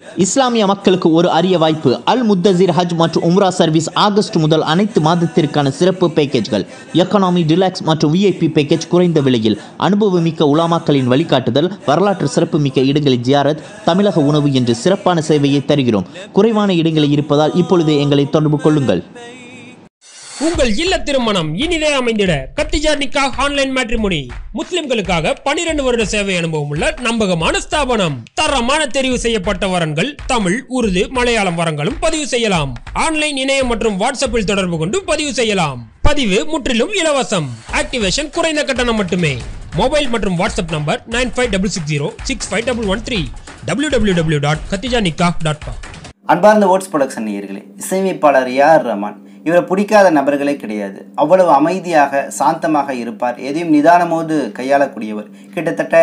இஸ்லாமிய மக்களுக்கு ஒரு அரிய வாய்ப்பு அல் முத்தசிர் ஹஜ் மற்றும் உம்ரா சர்வீஸ் ஆகஸ்ட் முதல் அனைத்து மாதத்திற்கான சிறப்பு பேக்கேஜ்கள் எக்கனாமி டிலாக்ஸ் மற்றும் விஐபி பேக்கேஜ் குறைந்த விலையில் அனுபவமிக்க உலாமாக்களின் வழிகாட்டுதல் வரலாற்று சிறப்புமிக்க இடங்களில் ஜியாரத் தமிழக உணவு என்று சிறப்பான சேவையை தருகிறோம். குறைவான இடங்களில் இருப்பதால் இப்பொழுது எங்களை தொடர்பு கொள்ளுங்கள். உங்கள் இல்ல திருமணம் இனிதே அமைந்திட கத்திஜா நிக்கா ஆன்லைன் மேட்ரிமோனி முஸ்லிம்களுக்காக 12 வருட சேவை அனுபவம் உள்ள நம்பகமான ஸ்தாபனம். தரமான தெரிவு செய்யப்பட்ட வரன்கள் தமிழ் உருது மலையாளம் வரங்களும் பதிவு செய்யலாம். ஆன்லைன் இணையம் மற்றும் வாட்ஸ்அப்பில் தொடர்பு கொண்டு பதிவு செய்யலாம். பதிவு முற்றிலும் இலவசம். ஆக்டிவேஷன் குறைந்த கட்டணம் மட்டுமே. மொபைல் மற்றும் WhatsApp number nine five double six zero six five double one three W W W dot Khadija Nikkah dot com. அன்பார்ந்த ஓட்ஸ் ப்ரொடக்ஷன் நேயர்களே இசையமைப்பாளர் ஏஆர் ரமான் இவரை பிடிக்காத நபர்களே கிடையாது. அவ்வளவு அமைதியாக சாந்தமாக இருப்பார். எதையும் நிதானமோது கையாளக்கூடியவர். கிட்டத்தட்ட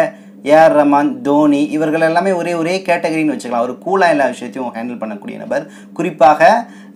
ஏஆர் ரமான் தோனி இவர்கள் எல்லாமே ஒரே ஒரே கேட்டகரின்னு வச்சுக்கலாம். ஒரு கூலாக எல்லா விஷயத்தையும் ஹேண்டில் பண்ணக்கூடிய நபர். குறிப்பாக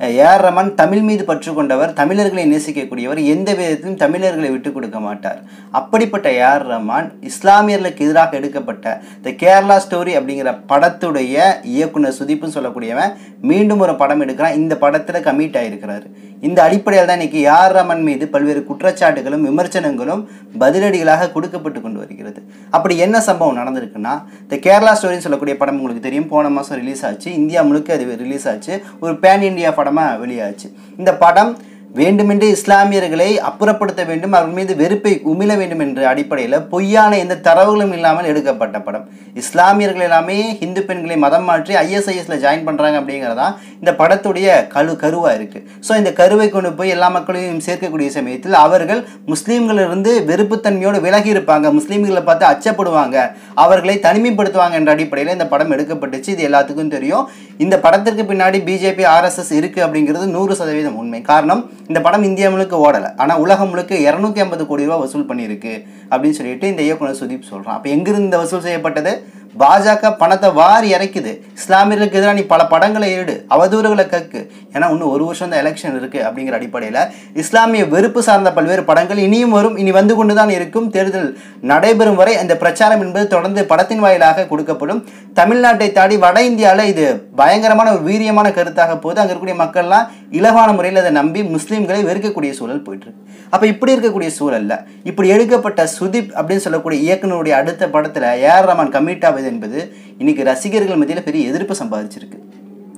ஏஆர் ரமான் தமிழ் மீது பற்று கொண்டவர் தமிழர்களை நேசிக்கக்கூடியவர் எந்த விதத்திலும் தமிழர்களை விட்டு கொடுக்க மாட்டார். அப்படிப்பட்ட ஏஆர் ரமான் இஸ்லாமியர்களுக்கு எதிராக எடுக்கப்பட்ட த கேரளா ஸ்டோரி அப்படிங்கிற படத்துடைய இயக்குனர் சுதீப்னு சொல்லக்கூடியவன் மீண்டும் ஒரு படம் எடுக்கிறான். இந்த படத்தில் கமிட் ஆகிருக்கிறார் இந்த அடிப்படையில் தான் இன்னைக்கு ஏஆர் ரமன் மீது பல்வேறு குற்றச்சாட்டுகளும் விமர்சனங்களும் பதிலடிகளாக கொடுக்கப்பட்டு கொண்டு வருகிறது. அப்படி என்ன சம்பவம் நடந்திருக்குன்னா இந்த கேரளா ஸ்டோரின்னு சொல்லக்கூடிய படம் உங்களுக்கு தெரியும். போன மாதம் ரிலீஸ் ஆச்சு. இந்தியா முழுக்க அது ரிலீஸ் ஆச்சு. ஒரு பேன் இந்தியா படமாக வெளியாச்சு. இந்த படம் வேண்டுமென்றே இஸ்லாமியர்களை அப்புறப்படுத்த வேண்டும் அவர்கள் மீது வெறுப்பை உமிழ வேண்டும் என்ற அடிப்படையில் பொய்யான எந்த தரவுகளும் இல்லாமல் எடுக்கப்பட்ட படம். இஸ்லாமியர்கள் எல்லாமே ஹிந்து பெண்களை மதம் மாற்றி ஐஎஸ்ஐஎஸ்ல ஜாயின் பண்ணுறாங்க அப்படிங்கிறதா இந்த படத்துடைய கரு கருவாக இருக்குது ஸோ இந்த கருவை கொண்டு போய் எல்லா மக்களையும் சேர்க்கக்கூடிய சமயத்தில் அவர்கள் முஸ்லீம்களிலிருந்து வெறுப்புத்தன்மையோடு விலகி இருப்பாங்க. முஸ்லீம்களை பார்த்து அச்சப்படுவாங்க. அவர்களை தனிமைப்படுத்துவாங்க என்ற அடிப்படையில் இந்த படம் எடுக்கப்பட்டுச்சு. இது எல்லாத்துக்கும் தெரியும். இந்த படத்திற்கு பின்னாடி பிஜேபி ஆர்எஸ்எஸ் இருக்குது அப்படிங்கிறது நூறு சதவீதம் உண்மை. காரணம் இந்த படம் இந்தியா முழுக்க ஓடலை. ஆனால் உலகம் முழுக்க இரநூத்தி ஐம்பது கோடி ரூபா வசூல் பண்ணியிருக்கு அப்படின்னு சொல்லிட்டு இந்த இயக்குனர் சுதீப் சொல்கிறான் அப்போ எங்கிருந்து இந்த வசூல் செய்யப்பட்டது? பாஜக பணத்தை வாரி இறைக்குது. இஸ்லாமியர்களுக்கு எதிராக நீ பல படங்களை ஏடு அவதூறுகளை கக்கு. ஏன்னா இன்னும் ஒரு வருஷம் தான் எலெக்ஷன் இருக்குது அப்படிங்கிற அடிப்படையில் இஸ்லாமிய வெறுப்பு சார்ந்த பல்வேறு படங்கள் இனியும் வரும் இனி வந்து கொண்டு தான் இருக்கும். தேர்தல் நடைபெறும் வரை அந்த பிரச்சாரம் என்பது தொடர்ந்து படத்தின் வாயிலாக கொடுக்கப்படும். தமிழ்நாட்டை தாடி வட இந்தியாவில் இது பயங்கரமான ஒரு வீரியமான கருத்தாக போது அங்கே இருக்கக்கூடிய மக்கள்லாம் இலவான முறையில் அதை நம்பி முஸ்லீம்களை வெறுக்கக்கூடிய சூழல் போயிட்டுருக்கு அப்போ இப்படி இருக்கக்கூடிய சூழலில் இப்படி எடுக்கப்பட்ட சுதீப் அப்படின்னு சொல்லக்கூடிய இயக்குனருடைய அடுத்த படத்தில் ஏஆர் ரமான் கமிட் ஆகுது என்பது இன்னைக்கு ரசிகர்கள் மத்தியில் பெரிய எதிர்ப்பு சம்பாதிச்சிருக்கு.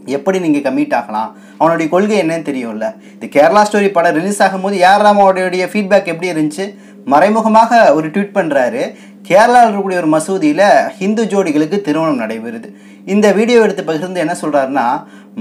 எப்படி நீங்கள் கம்மிட் ஆகலாம்? அவனுடைய கொள்கை என்னன்னு தெரியும்ல. இந்த கேரளா ஸ்டோரி படம் ரிலீஸ் ஆகும்போது ஏஆர் ராமாவுடைய ஃபீட்பேக் எப்படி இருந்துச்சு? மறைமுகமாக ஒரு ட்வீட் பண்ணுறாரு கேரளாவில் இருக்கக்கூடிய ஒரு மசூதியில் ஹிந்து ஜோடிகளுக்கு திருமணம் நடைபெறுது. இந்த வீடியோ எடுத்து பகிர்ந்து என்ன சொல்கிறாருன்னா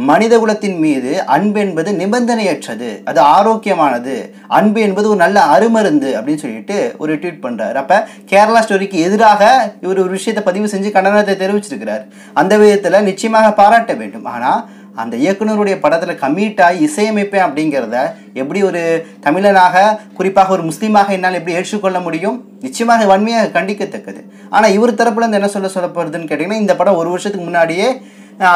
மனித குலத்தின் மீது அன்பு என்பது நிபந்தனையற்றது. அது ஆரோக்கியமானது. அன்பு என்பது ஒரு நல்ல அருமருந்து அப்படின்னு சொல்லிட்டு ஒரு ட்வீட் பண்ணுறாரு அப்போ கேரளா ஸ்டோரிக்கு எதிராக இவர் ஒரு விஷயத்தை பதிவு செஞ்சு கண்டனத்தை தெரிவிச்சிருக்கிறார். அந்த விதத்தில் நிச்சயமாக பாராட்ட வேண்டும். ஆனால் அந்த இயக்குனருடைய படத்தில் கமிட் ஆகி இசையமைப்பேன் அப்படிங்கிறத எப்படி ஒரு தமிழனாக குறிப்பாக ஒரு முஸ்லீமாக என்னால் எப்படி ஏற்றுக்கொள்ள முடியும்? நிச்சயமாக வன்மையாக கண்டிக்கத்தக்கது. ஆனால் இவர் தரப்புலேருந்து என்ன சொல்ல சொல்லப்படுதுன்னு கேட்டிங்கன்னா இந்த படம் ஒரு வருஷத்துக்கு முன்னாடியே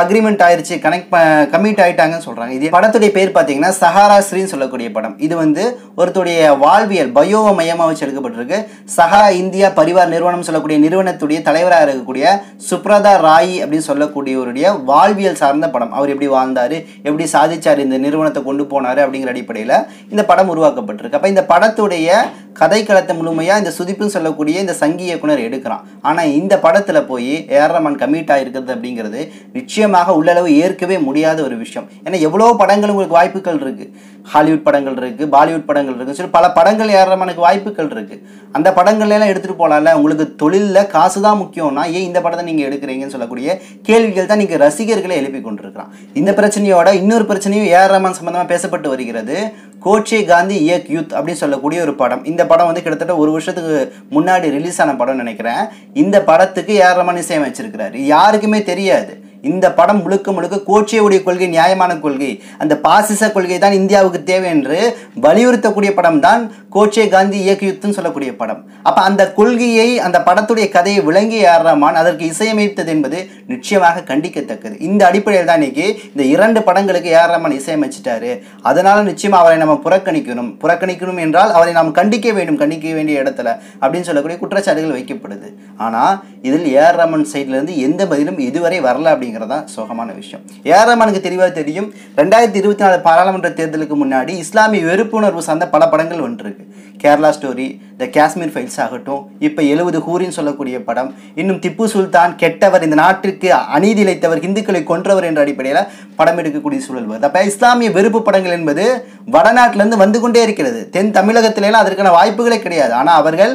அக்ரிமெண்ட் ஆயிருச்சு கனெக்ட் கமிட் ஆயிட்டாங்கன்னு சொல்கிறாங்க இது படத்துடைய பேர் பார்த்தீங்கன்னா சஹாரா ஸ்ரீன்னு சொல்லக்கூடிய படம். இது வந்து ஒருத்தருடைய வாழ்வியல் பயோ மையமாக வச்சு எடுக்கப்பட்டிருக்கு. சஹாரா இந்தியா பரிவார் நிறுவனம் சொல்லக்கூடிய நிறுவனத்துடைய தலைவராக இருக்கக்கூடிய சுப்ரதா ராய் அப்படின்னு சொல்லக்கூடியவருடைய வாழ்வியல் சார்ந்த படம். அவர் எப்படி வாழ்ந்தார் எப்படி சாதிச்சார் இந்த நிறுவனத்தை கொண்டு போனார் அப்படிங்கிற அடிப்படையில் இந்த படம் உருவாக்கப்பட்டிருக்கு. அப்போ இந்த படத்துடைய கதை களத்தை முழுமையாக இந்த சுதிப்புன்னு சொல்லக்கூடிய இந்த சங்கி இயக்குனர் எடுக்கிறான். ஆனால் இந்த படத்தில் போய் ஏஆர் ரஹ்மான் கமிட் ஆகிருக்கிறது அப்படிங்கிறது நிச்சயமாக உள்ளளவு ஏற்கவே முடியாத ஒரு விஷயம். ஏன்னா எவ்வளோ படங்கள் உங்களுக்கு வாய்ப்புகள் இருக்குது ஹாலிவுட் படங்கள் இருக்குது பாலிவுட் படங்கள் இருக்குது சொல்லி பல படங்கள் ஏறமனுக்கு வாய்ப்புகள் இருக்குது அந்த படங்கள்லாம் எடுத்துகிட்டு போகலாம்ல உங்களுக்கு தொழிலில் காசு தான் முக்கியம்னா ஏன் இந்த படத்தை நீங்கள் எடுக்கிறீங்கன்னு சொல்லக்கூடிய கேள்விகள் தான் நீங்கள் ரசிகர்களை எழுப்பி கொண்டிருக்கிறான். இந்த பிரச்சனையோட இன்னொரு பிரச்சனையும் ஏஆர் ரமன் சம்மந்தமாக பேசப்பட்டு வருகிறது. கோச்சே காந்தி ஏக் யூத் அப்படின்னு சொல்லக்கூடிய ஒரு படம். இந்த படம் வந்து கிட்டத்தட்ட ஒரு வருஷத்துக்கு முன்னாடி ரிலீஸ் ஆன படம்னு நினைக்கிறேன். இந்த படத்துக்கு ஏராளமான ரஹ்மான் இசையமைச்சிருக்கிறார். யாருக்குமே தெரியாது. இந்த படம் முழுக்க முழுக்க கோட்சேவுடைய கொள்கை நியாயமான கொள்கை. அந்த பாசிச கொள்கை தான் இந்தியாவுக்கு தேவை என்று வலியுறுத்தக்கூடிய படம் தான் கோச்சே காந்தி இயக்கியுத்துன்னு சொல்லக்கூடிய படம். அப்போ அந்த கொள்கையை அந்த படத்துடைய கதையை விளங்கி யாராமான் அதற்கு இசையமைத்தது என்பது நிச்சயமாக கண்டிக்கத்தக்கது. இந்த அடிப்படையில் தான் இன்னைக்கு இந்த இரண்டு படங்களுக்கு யாராமான் இசையமைச்சிட்டாரு. அதனால நிச்சயமாக அவரை நம்ம புறக்கணிக்கணும். புறக்கணிக்கணும் என்றால் அவரை நாம் கண்டிக்க வேண்டும் கண்டிக்க வேண்டிய இடத்துல அப்படின்னு சொல்லக்கூடிய குற்றச்சாட்டுகள் வைக்கப்படுது. ஆனால் இதில் ஏஆர் ரமன் சைட்லேருந்து எந்த பதிலும் இதுவரை வரல அப்படின்னு அப்படிங்கிறது தான் சோகமான விஷயம். ஏஆர் தெளிவாக தெரியும் ரெண்டாயிரத்தி இருபத்தி நாலு பாராளுமன்ற தேர்தலுக்கு முன்னாடி இஸ்லாமிய வெறுப்புணர்வு சார்ந்த பல படங்கள் வந்துருக்கு Kerala story the Kashmir files ஆகட்டும் இப்போ எழுபது ஹூரின்னு சொல்லக்கூடிய படம் இன்னும் திப்பு சுல்தான் கெட்டவர் இந்த நாட்டிற்கு அநீதி இழைத்தவர் இந்துக்களை கொன்றவர் என்ற அடிப்படையில் படம் எடுக்கக்கூடிய சூழல் வருது. அப்போ இஸ்லாமிய வெறுப்பு படங்கள் என்பது வடநாட்டிலேருந்து வந்து கொண்டே இருக்கிறது. தென் தமிழகத்திலலாம் அதற்கான வாய்ப்புகளே கிடையாது. ஆனால் அவர்கள்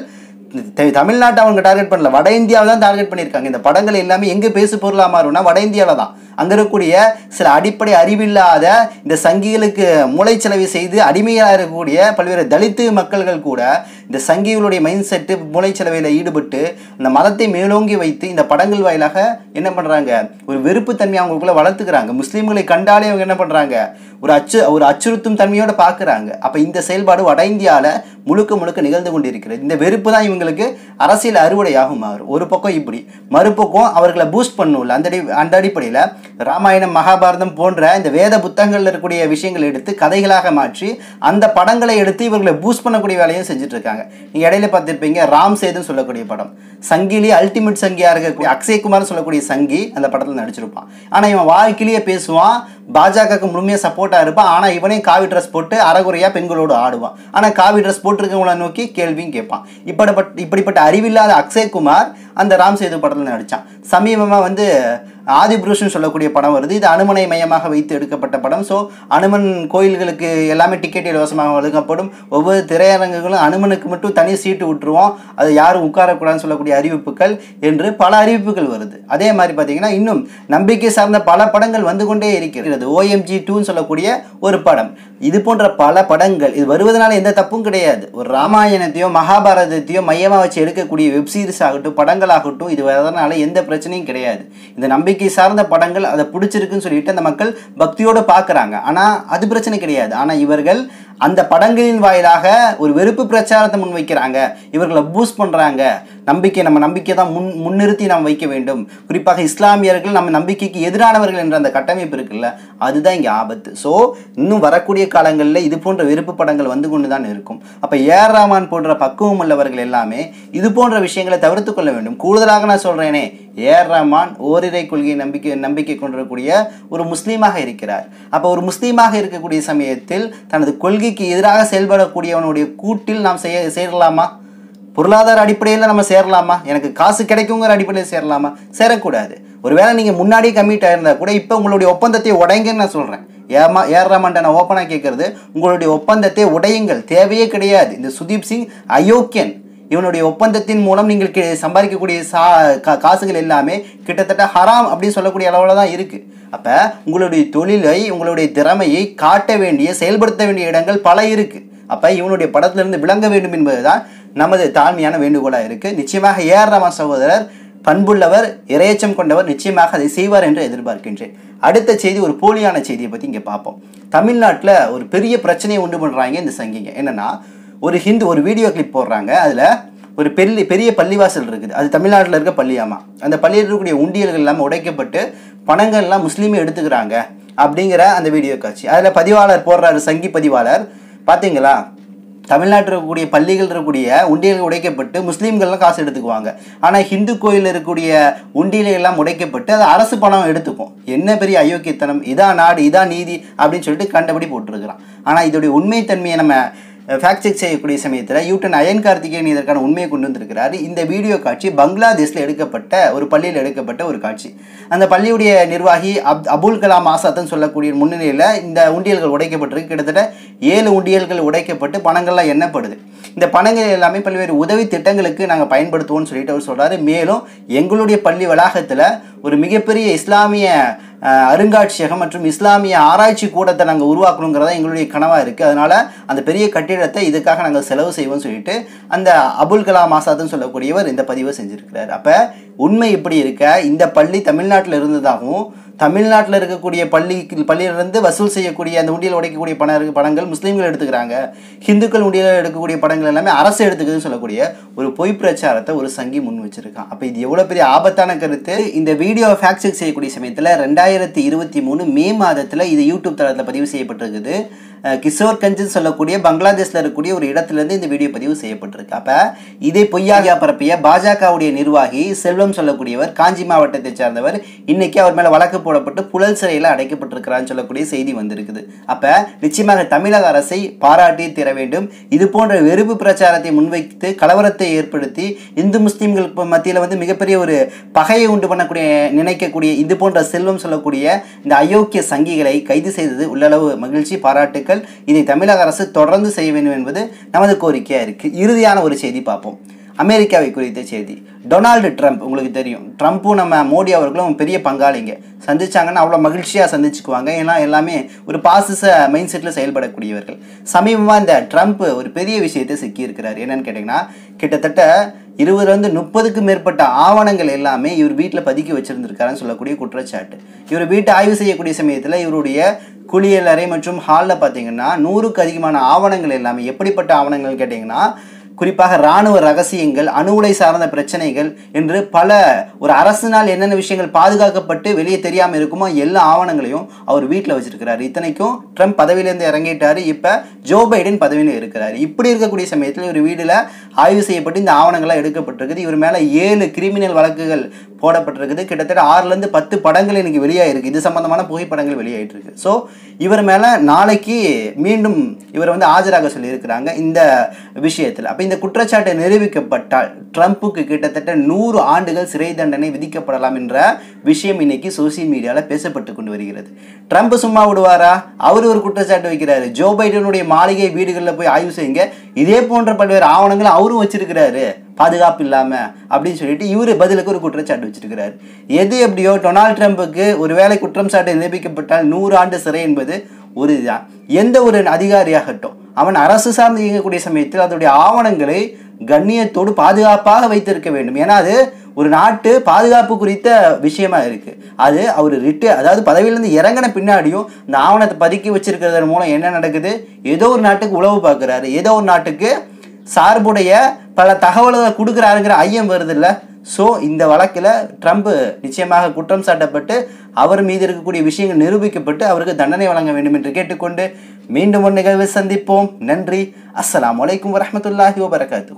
தமிழ்நாட்டை அவங்க டார்கெட் பண்ணல. வட இந்தியாவை தான் டார்கெட் பண்ணியிருக்காங்க. இந்த படங்கள் எல்லாமே எங்கே பேசு பொருளாக மாறும்னா வட இந்தியாவில் தான். அங்கே இருக்கக்கூடிய சில அடிப்படை அறிவில்லாத இந்த சங்கிகளுக்கு மூளைச்சலவை செய்து அடிமையாக இருக்கக்கூடிய பல்வேறு தலித்து மக்கள்கள் கூட இந்த சங்கிகளுடைய மைண்ட் செட்டு மூளைச்சலவையில் ஈடுபட்டு இந்த மதத்தை மேலோங்கி வைத்து இந்த படங்கள் வாயிலாக என்ன பண்ணுறாங்க ஒரு வெறுப்பு தன்மையை அவங்களுக்குள்ள வளர்த்துக்கிறாங்க. முஸ்லீம்களை கண்டாலே அவங்க என்ன பண்ணுறாங்க ஒரு அச்சு ஒரு அச்சுறுத்தும் தன்மையோடு பார்க்குறாங்க. அப்போ இந்த செயல்பாடு வட இந்தியாவில் முழுக்க முழுக்க நிகழ்ந்து கொண்டிருக்கிறது. இந்த வெறுப்பு தான் இவங்களுக்கு அரசியல் அறுவடையாகும் மாறும். ஒரு பக்கம் இப்படி மறுபக்கம் அவர்களை பூஸ்ட் பண்ணும்ல. அந்த அடி அந்த அடிப்படையில் ராமாயணம் மகாபாரதம் போன்ற இந்த வேத புத்தகங்களில் இருக்கக்கூடிய விஷயங்களை எடுத்து கதைகளாக மாற்றி அந்த படங்களை எடுத்து இவர்களை பூஸ்ட் பண்ணக்கூடிய வேலையும் செஞ்சுட்டு இருக்காங்க. நீங்கள் இடையில பார்த்துருப்பீங்க ராம் சேதுன்னு சொல்லக்கூடிய படம். சங்கிலி அல்டிமேட் சங்கியாக இருக்கக்கூடிய அக்ஷய்குமார் சொல்லக்கூடிய சங்கி அந்த படத்தில் நடிச்சிருப்பான். ஆனால் இவன் வாழ்க்கையிலேயே பேசுவான் பாஜகவுக்கு முழுமையாக சப்போர்ட்டாக இருப்பான் ஆனால் இவனையும் காவி ட்ரெஸ் போட்டு அறகுறையாக பெண்களோடு ஆடுவான். ஆனால் காவி ட்ரெஸ் போட்டிருக்கவங்கள நோக்கி கேள்வியும் கேட்பான். இப்படிப்பட்ட இப்படிப்பட்ட அறிவில்லாத அக்ஷய்குமார் அந்த ராம் சேது படத்தில் நடித்தான் சமீபமாக வந்து ஆதி புருஷன் சொல்லக்கூடிய படம் வருது. இது அனுமனை மையமாக வைத்து எடுக்கப்பட்ட படம். ஸோ அனுமன் கோயில்களுக்கு எல்லாமே டிக்கெட் இலவசமாக வழங்கப்படும் ஒவ்வொரு திரையரங்குகளும் அனுமனுக்கு மட்டும் தனி சீட்டு விட்டுருவோம். அது யாரும் உட்காரக்கூடாதுன்னு சொல்லக்கூடிய அறிவிப்புகள் என்று பல அறிவிப்புகள் வருது. அதே மாதிரி பார்த்தீங்கன்னா இன்னும் நம்பிக்கை சார்ந்த பல படங்கள் வந்து கொண்டே இருக்கிறது. ஓஎம்ஜி டூன்னு சொல்லக்கூடிய ஒரு படம். இது போன்ற பல படங்கள். இது வருவதனால எந்த தப்பும் கிடையாது. ஒரு ராமாயணத்தையோ மகாபாரதத்தையோ மையமாக வச்சு எடுக்கக்கூடிய வெப் சீரிஸ் ஆகட்டும் படங்கள் ஆகட்டும் இது வரதுனால எந்த பிரச்சனையும் கிடையாது. இந்த நம்பிக்கை சார்ந்த படங்கள் அதை பிடிச்சிருக்குன்னு சொல்லிட்டு அந்த மக்கள் பக்தியோடு பார்க்குறாங்க. ஆனால் அது பிரச்சனை கிடையாது. ஆனால் இவர்கள் அந்த படங்களின் வாயிலாக ஒரு வெறுப்பு பிரச்சாரத்தை முன்வைக்கிறாங்க. இவர்களை பூஸ்ட் பண்ணுறாங்க நம்பிக்கை நம்ம நம்பிக்கை தான் முன் முன்னிறுத்தி நாம் வைக்க வேண்டும். குறிப்பாக இஸ்லாமியர்கள் நம்ம நம்பிக்கைக்கு எதிரானவர்கள் என்ற அந்த கட்டமைப்பு இருக்குல்ல அதுதான் இங்கே ஆபத்து. ஸோ இன்னும் வரக்கூடிய காலங்களில் இது போன்ற வெறுப்பு படங்கள் வந்து கொண்டு தான் இருக்கும். அப்போ ஏஆர் ரஹ்மான் போன்ற பக்குவம் உள்ளவர்கள் எல்லாமே இது போன்ற விஷயங்களை தவிர்த்து கொள்ள வேண்டும். கூடுதலாக நான் சொல்கிறேனே ஏஆர் ரஹ்மான் ஓரிரை கொள்கையை நம்பிக்கை நம்பிக்கை கொண்டிருக்கக்கூடிய ஒரு முஸ்லீமாக இருக்கிறார். அப்போ ஒரு முஸ்லீமாக இருக்கக்கூடிய சமயத்தில் தனது கொள்கை கொள்கைக்கு எதிராக செயல்படக்கூடியவனுடைய கூட்டில் நாம் செய்ய சேரலாமா? பொருளாதார அடிப்படையில் நம்ம சேரலாமா? எனக்கு காசு கிடைக்குங்கிற அடிப்படையில் சேரலாமா? சேரக்கூடாது. ஒருவேளை நீங்கள் முன்னாடியே கம்மிட் ஆயிருந்தால் கூட இப்போ உங்களுடைய ஒப்பந்தத்தை உடைங்கன்னு நான் சொல்கிறேன் ஏமா ஏறாமன்ட்ட நான் ஓப்பனாக கேட்குறது உங்களுடைய ஒப்பந்தத்தை உடையுங்கள். தேவையே கிடையாது. இந்த சுதீப் சிங் அயோக்கியன். இவனுடைய ஒப்பந்தத்தின் மூலம் நீங்கள் சம்பாதிக்கக்கூடிய சா கா- காசுகள் எல்லாமே கிட்டத்தட்ட ஹராம் அப்படின்னு சொல்லக்கூடிய அளவில் தான் இருக்குது அப்போ உங்களுடைய தொழிலை உங்களுடைய திறமையை காட்ட வேண்டிய செயல்படுத்த வேண்டிய இடங்கள் பல இருக்குது அப்போ இவனுடைய படத்திலிருந்து விளங்க வேண்டும் என்பது தான் நமது தாழ்மையான வேண்டுகோளாக இருக்குது நிச்சயமாக ஏஆர் ரஹ்மான் சகோதரர் பண்புள்ளவர் இரையச்சம் கொண்டவர் நிச்சயமாக அதை செய்வார் என்று எதிர்பார்க்கின்றேன். அடுத்த செய்தி ஒரு போலியான செய்தியை பற்றி இங்கே பார்ப்போம். தமிழ்நாட்டில் ஒரு பெரிய பிரச்சனையை உண்டு பண்ணுறாங்க இந்த சங்கிங்க. என்னன்னா ஒரு ஹிந்து ஒரு வீடியோ கிளிப் போடுறாங்க. அதில் ஒரு பெரிய பெரிய பள்ளிவாசல் இருக்குது. அது தமிழ்நாட்டில் இருக்க பள்ளியாமா. அந்த பள்ளியில் இருக்கக்கூடிய உண்டியல்கள் எல்லாமே உடைக்கப்பட்டு பணங்கள்லாம் முஸ்லீமே எடுத்துக்கிறாங்க அப்படிங்கிற அந்த வீடியோ காட்சி. அதில் பதிவாளர் போடுறாரு சங்கி பதிவாளர். பார்த்தீங்களா தமிழ்நாட்டில் இருக்கக்கூடிய பள்ளிகள் இருக்கக்கூடிய உண்டியல்கள் உடைக்கப்பட்டு முஸ்லீம்கள்லாம் காசு எடுத்துக்குவாங்க. ஆனால் ஹிந்து கோயிலில் இருக்கக்கூடிய உண்டியல்கள் எல்லாம் உடைக்கப்பட்டு அது அரசு பணம் எடுத்துக்கும். என்ன பெரிய அயோக்கியத்தனம்? இதான் நாடு இதான் நீதி அப்படின்னு சொல்லிட்டு கண்டபடி போட்டிருக்கிறான். ஆனால் இதோடைய உண்மைத்தன்மையை நம்ம ஃபேக்ட் செக் செய்யக்கூடிய சமயத்தில் யூட்டன் அயன் கார்த்திகேயன் இதற்கான உண்மையை கொண்டு வந்திருக்கிறார். இந்த வீடியோ காட்சி பங்களாதேஷில் எடுக்கப்பட்ட ஒரு பள்ளியில் எடுக்கப்பட்ட ஒரு காட்சி. அந்த பள்ளியுடைய நிர்வாகி அப் அபுல் கலாம் ஆசாத்னு சொல்லக்கூடிய முன்னிலையில் இந்த உண்டியல்கள் உடைக்கப்பட்டிருக்கு. கிட்டத்தட்ட ஏழு உண்டியல்கள் உடைக்கப்பட்டு பணங்கள்லாம் எண்ணப்படுது. இந்த பணங்கள் எல்லாமே பல்வேறு உதவி திட்டங்களுக்கு நாங்கள் பயன்படுத்துவோம்னு சொல்லிட்டு அவர் சொல்கிறாரு மேலும் எங்களுடைய பள்ளி வளாகத்தில் ஒரு மிகப்பெரிய இஸ்லாமிய அருங்காட்சியகம் மற்றும் இஸ்லாமிய ஆராய்ச்சி கூடத்தை நாங்கள் உருவாக்கணுங்கிறத எங்களுடைய கனவாக இருக்குது அதனால் அந்த பெரிய கட்டிடத்தை இதுக்காக நாங்கள் செலவு செய்வோம்னு சொல்லிட்டு அந்த அபுல் கலாம் ஆசாத்னு சொல்லக்கூடியவர் இந்த பதிவை செஞ்சுருக்கிறார். அப்போ உண்மை இப்படி இருக்க? இந்த பள்ளி தமிழ்நாட்டில் இருந்ததாகவும் தமிழ்நாட்டில் இருக்கக்கூடிய பள்ளி பள்ளியிலிருந்து வசூல் செய்யக்கூடிய அந்த உண்டியல் உடைக்கக்கூடிய பணம் படங்கள் முஸ்லீம்கள் எடுத்துக்கிறாங்க. ஹிந்துக்கள் உண்டியல் எடுக்கக்கூடிய படங்கள் எல்லாமே அரசு எடுத்துக்குதுன்னு சொல்லக்கூடிய ஒரு பொய் பிரச்சாரத்தை ஒரு சங்கி முன் வச்சிருக்கான். அப்போ இது எவ்வளோ பெரிய ஆபத்தான கருத்து? இந்த வீடியோ ஃபேக்ட் செக் செய்யக்கூடிய சமயத்தில் ரெண்டாயிரத்தி இருபத்தி மூணு மே மாதத்தில் இது யூடியூப் தளத்தில் பதிவு செய்யப்பட்டிருக்குது. கிஷோர்கஞ்சுன்னு சொல்லக்கூடிய பங்களாதேஷில் இருக்கக்கூடிய ஒரு இடத்துலேருந்து இந்த வீடியோ பதிவு செய்யப்பட்டிருக்கு. அப்போ இதே பொய்யாக பரப்பிய பாஜகவுடைய நிர்வாகி செல்வம் சொல்லக்கூடியவர் காஞ்சி மாவட்டத்தை சார்ந்தவர் இன்னைக்கு அவர் மேலே வழக்கு போடப்பட்டு புழல் சிறையில் அடைக்கப்பட்டிருக்கிறான்னு சொல்லக்கூடிய செய்தி வந்திருக்குது. அப்போ நிச்சயமாக தமிழக அரசை பாராட்டி தர வேண்டும். இது போன்ற வெறுப்பு பிரச்சாரத்தை முன்வைத்து கலவரத்தை ஏற்படுத்தி இந்து முஸ்லீம்கள் மத்தியில் வந்து மிகப்பெரிய ஒரு பகையை உண்டு பண்ணக்கூடிய நினைக்கக்கூடிய இது போன்ற செல்வம் சொல்லக்கூடிய இந்த அயோக்கிய சங்கிகளை கைது செய்தது உள்ளளவு மகிழ்ச்சி பாராட்டுக்கள். இதை தமிழக அரசு தொடர்ந்து செய்ய வேண்டும் என்பது நமது கோரிக்கையா இருக்கு. இறுதியான ஒரு செய்தி பார்ப்போம். அமெரிக்காவை குறித்த செய்தி. டொனால்டு ட்ரம்ப் உங்களுக்கு தெரியும். ட்ரம்ப்பும் நம்ம மோடி அவர்களும் பெரிய பங்காளிங்க. சந்திச்சாங்கன்னா அவ்வளோ மகிழ்ச்சியாக சந்திச்சுக்குவாங்க. ஏன்னா எல்லாமே ஒரு பாசிச மைண்ட் செட்டில் செயல்படக்கூடியவர்கள். சமீபமாக இந்த ட்ரம்ப் ஒரு பெரிய விஷயத்தை சிக்கியிருக்கிறார். என்னன்னு கேட்டிங்கன்னா கிட்டத்தட்ட இருபதுலேருந்து முப்பதுக்கு மேற்பட்ட ஆவணங்கள் எல்லாமே இவர் வீட்டில் பதுக்கி வச்சுருந்துருக்காருன்னு சொல்லக்கூடிய குற்றச்சாட்டு. இவர் வீட்டை ஆய்வு செய்யக்கூடிய சமயத்தில் இவருடைய குளியலறை மற்றும் ஹாலில் பார்த்தீங்கன்னா நூறுக்கு அதிகமான ஆவணங்கள் எல்லாமே எப்படிப்பட்ட ஆவணங்கள் கேட்டிங்கன்னா குறிப்பாக இராணுவ ரகசியங்கள் அணு உலை சார்ந்த பிரச்சனைகள் என்று பல ஒரு அரசினால் என்னென்ன விஷயங்கள் பாதுகாக்கப்பட்டு வெளியே தெரியாமல் இருக்குமோ எல்லா ஆவணங்களையும் அவர் வீட்டில் வச்சிருக்கிறார். இத்தனைக்கும் ட்ரம்ப் பதவியிலேருந்து இறங்கிட்டார். இப்போ ஜோ பைடன் பதவியில் இருக்கிறார். இப்படி இருக்கக்கூடிய சமயத்தில் இவர் வீடில் ஆய்வு செய்யப்பட்டு இந்த ஆவணங்கள்லாம் எடுக்கப்பட்டிருக்குது. இவர் மேலே ஏழு கிரிமினல் வழக்குகள் போடப்பட்டிருக்குது. கிட்டத்தட்ட ஆறுலேருந்து பத்து படங்கள் இன்றைக்கி வெளியாகிருக்கு இது சம்மந்தமான புகைப்படங்கள் வெளியாயிட்டு இருக்கு ஸோ இவர் மேலே நாளைக்கு மீண்டும் இவர் வந்து ஆஜராக சொல்லியிருக்கிறாங்க இந்த விஷயத்தில். அப்போ இந்த குற்றச்சாட்டு நிரூபிக்கப்பட்டால் ட்ரம்ப்புக்கு கிட்டத்தட்ட நூறு ஆண்டுகள் சிறை தண்டனை விதிக்கப்படலாம் என்ற விஷயம் இன்னைக்கு சோசியல் மீடியாவில் பேசப்பட்டு கொண்டு வருகிறது. ட்ரம்ப் சும்மா விடுவாரா? அவர் ஒரு குற்றச்சாட்டு வைக்கிறாரு. ஜோ பைடனுடைய மாளிகை வீடுகளில் போய் ஆய்வு செய்யுங்க. இதே போன்ற பல்வேறு ஆவணங்களை அவரும் வச்சிருக்கிறாரு. பாதுகாப்பு இல்லாமல் அப்படின்னு சொல்லிட்டு இவர் பதிலுக்கு ஒரு குற்றச்சாட்டு வச்சிருக்கிறாரு. எது எப்படியோ டொனால்ட் ட்ரம்ப்புக்கு ஒருவேளை குற்றம் சாட்டு நிரூபிக்கப்பட்டால் நூறு ஆண்டு சிறை என்பது ஒரு இதுதான் எந்த ஒரு அதிகாரியாகட்டும் அவன் அரசு சார்ந்து இயங்கக்கூடிய சமயத்தில் அதனுடைய ஆவணங்களை கண்ணியத்தோடு பாதுகாப்பாக வைத்திருக்க வேண்டும். ஏன்னா அது ஒரு நாட்டு பாதுகாப்பு குறித்த விஷயமா இருக்கு. அது அவர் ரிட்டு அதாவது பதவியிலேருந்து இறங்கின பின்னாடியும் இந்த ஆவணத்தை பதுக்கி வச்சிருக்கிறதன் மூலம் என்ன நடக்குது? ஏதோ ஒரு நாட்டுக்கு உளவு பார்க்குறாரு. ஏதோ ஒரு நாட்டுக்கு சார்புடைய பல தகவல்களை கொடுக்குறாருங்கிற ஐயம் வருது இல்லை ஸோ இந்த வழக்கில் ட்ரம்ப் நிச்சயமாக குற்றம் சாட்டப்பட்டு அவர் மீது இருக்கக்கூடிய விஷயங்கள் நிரூபிக்கப்பட்டு அவருக்கு தண்டனை வழங்க வேண்டும் என்று கேட்டுக்கொண்டு மீண்டும் ஒரு நிகழ்வு சந்திப்போம். நன்றி. அஸ்லாம் வலைக்கம் வரமத்துல்லாஹி வபரகாத்து